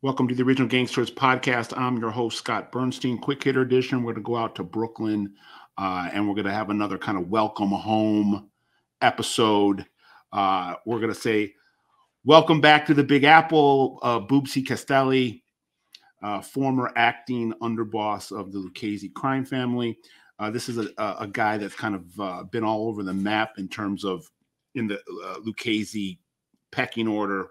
Welcome to the Original Gangsters podcast. I'm your host, Scott Burnstein. Quick hitter edition. We're going to go out to Brooklyn uh, and we're going to have another kind of welcome home episode. Uh, we're going to say, Welcome back to the Big Apple, uh, Boobsy Castelli, uh, former acting underboss of the Lucchese crime family. Uh, this is a, a, guy that's kind of uh, been all over the map in terms of in the uh, Lucchese pecking order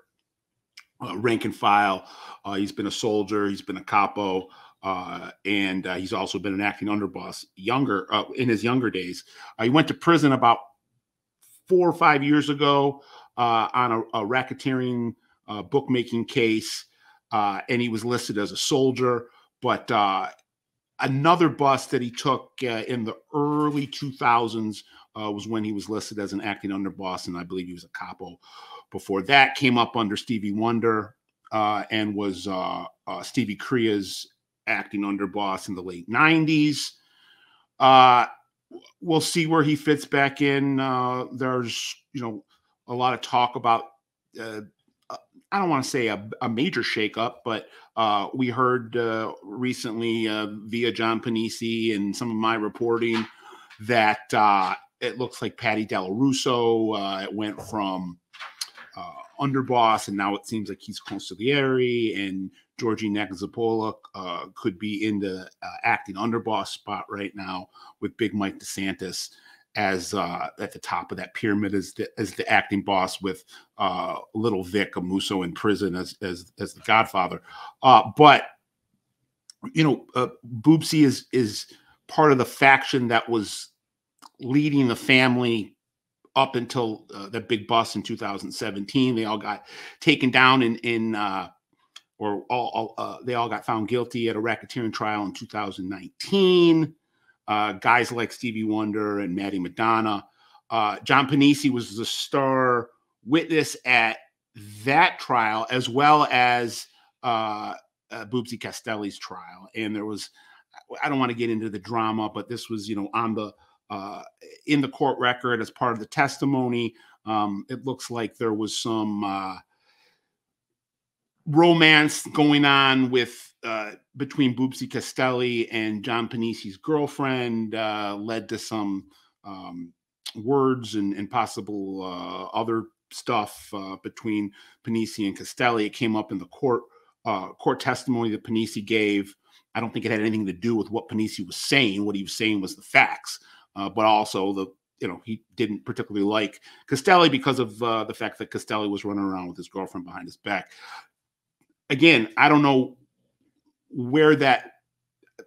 uh, rank and file. Uh, he's been a soldier, he's been a capo, uh, and uh, he's also been an acting underboss younger uh, in his younger days. Uh, he went to prison about four or five years ago on a, a racketeering bookmaking case, and he was listed as a soldier. But another bus that he took in the early 2000s was when he was listed as an acting underboss, and I believe he was a capo before that, came up under Stevie Wonder uh, and was uh, uh, Stevie Crea's acting underboss in the late 90s. Uh, we'll see where he fits back in. Uh, there's, you know, a lot of talk about, uh, I don't want to say a, a major shakeup, but we heard recently via John Pennisi and some of my reporting that it looks like Patty Dellorusso uh, went from uh, underboss, and now it seems like he's consigliere, and Georgie Neck Zappola uh, could be in the uh, acting underboss spot right now with Big Mike DeSantis as uh, at the top of that pyramid as the, as the acting boss with uh, Little Vic Amuso in prison as as, as the Godfather. Uh, but you know, uh, is is part of the faction that was leading the family up until uh, the big bust in 2017. They all got taken down in in uh, or all, all uh, they all got found guilty at a racketeering trial in 2019. Uh, guys like Stevie Wonder and Matty Madonna. Uh, John Pennisi was the star witness at that trial, as well as uh, uh, Boobsy Castelli's trial. And there was, I don't want to get into the drama, but this was, you know, on the uh, in the court record as part of the testimony. Um, it looks like there was some uh, romance going on with uh, between Boobsy Castelli and John Pennisi's girlfriend, uh, led to some um, words and, and possible uh, other stuff uh, between Pennisi and Castelli. It came up in the court uh, court testimony that Pennisi gave. I don't think it had anything to do with what Pennisi was saying. What he was saying was the facts uh, but also the you know he didn't particularly like Castelli because of uh, the fact that Castelli was running around with his girlfriend behind his back. Again, I don't know where that.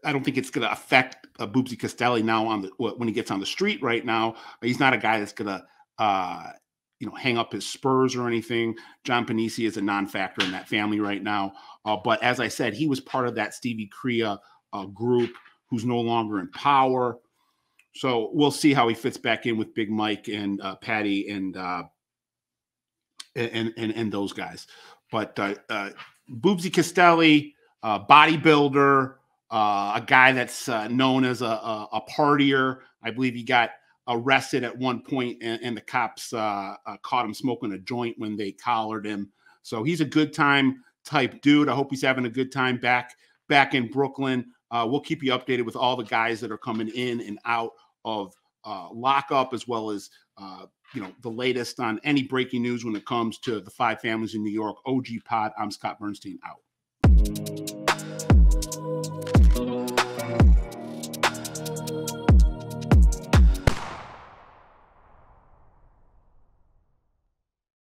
I don't think it's going to affect uh, Boobsy Castelli now on the when he gets on the street right now. He's not a guy that's going to uh, you know hang up his spurs or anything. John Pennisi is a non-factor in that family right now. Uh, but as I said, he was part of that Stevie Crea uh, group who's no longer in power. So we'll see how he fits back in with Big Mike and uh, Patty and, uh, and and and those guys. But uh, uh, Boobsy Castelli, uh, bodybuilder, uh, a guy that's uh, known as a, a, a, partier. I believe he got arrested at one point, and, and the cops uh, uh, caught him smoking a joint when they collared him. So he's a good time type dude. I hope he's having a good time back back in Brooklyn. Uh, we'll keep you updated with all the guys that are coming in and out of lockup, as well as you know the latest on any breaking news when it comes to the five families in New York. OG Pod. I'm Scott Burnstein out.